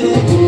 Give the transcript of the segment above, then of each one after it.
you.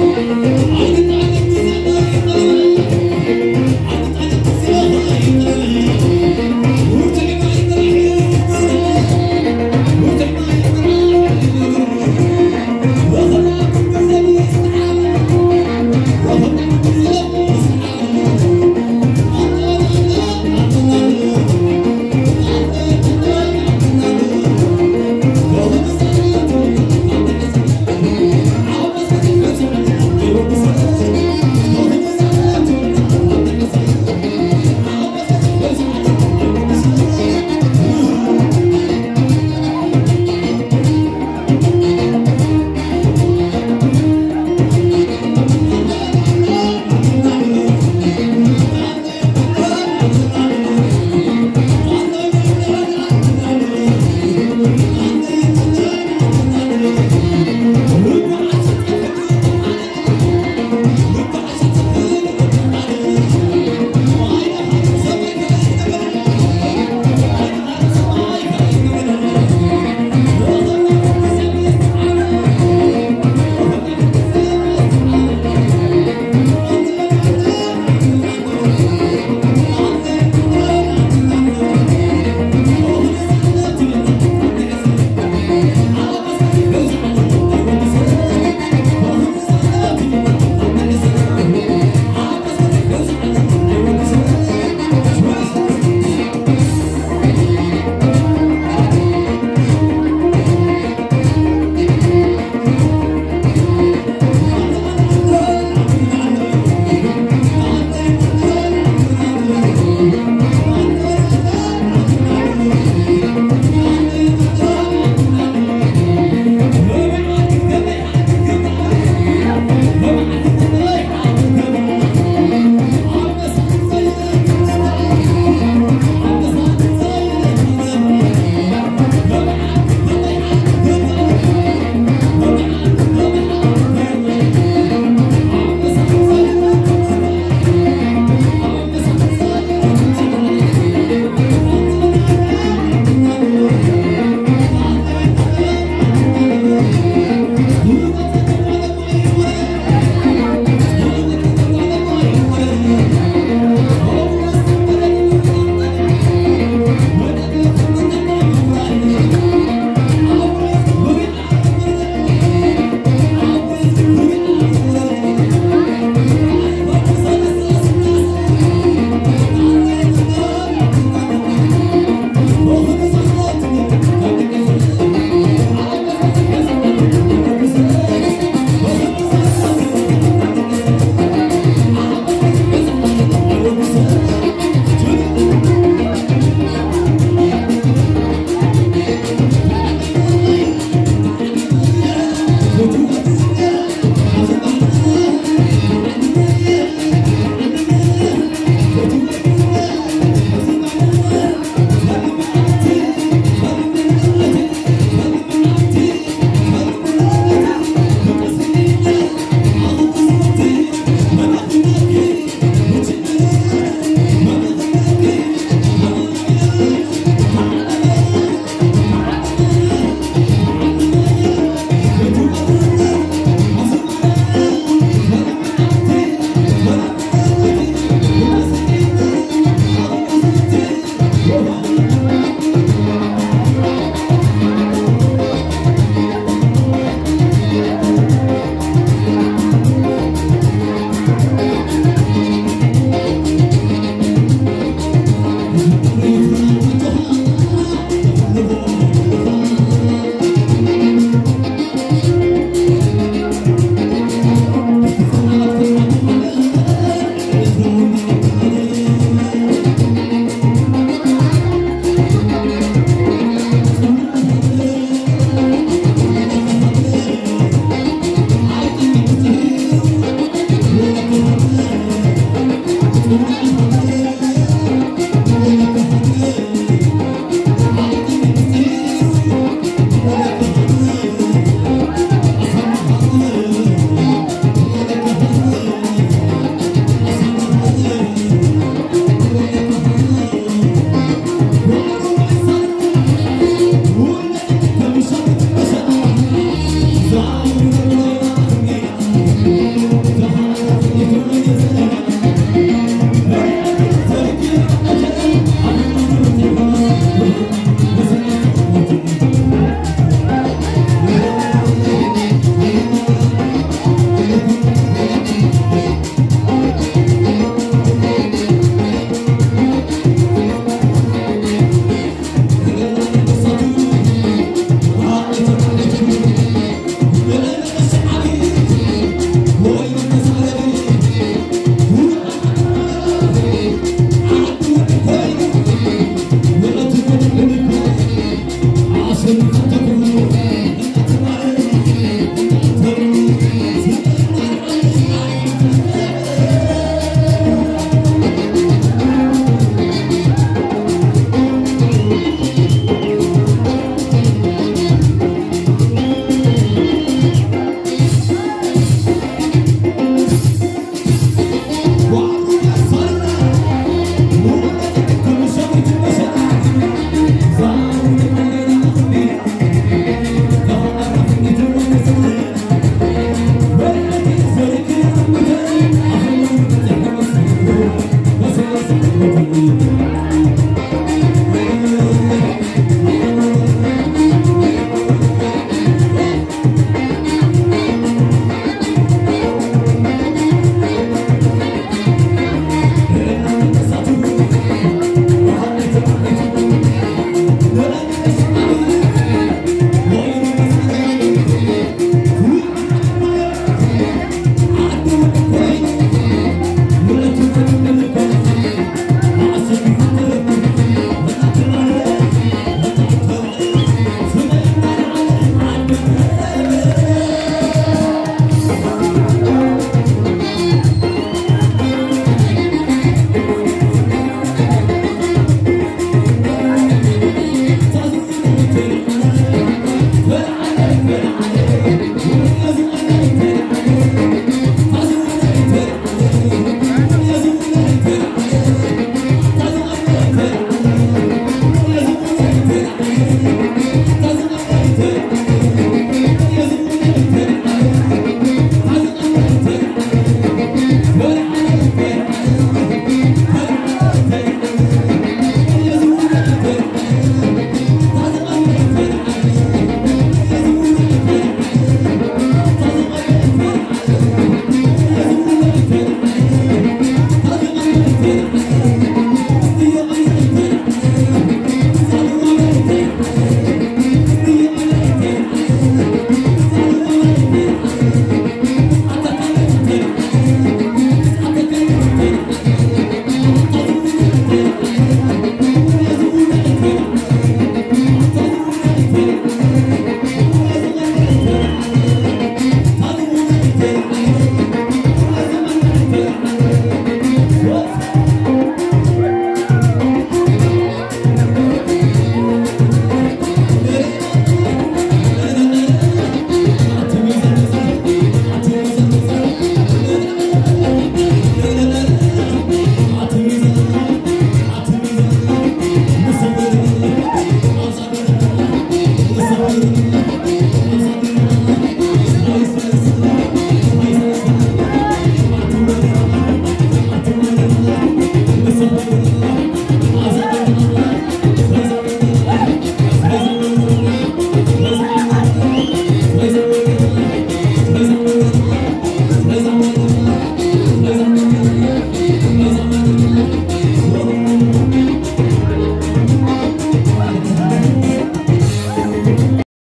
you.